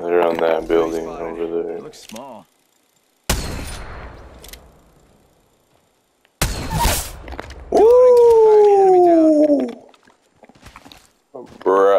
They're on that building over eh? there. It looks small. Woo! Bruh.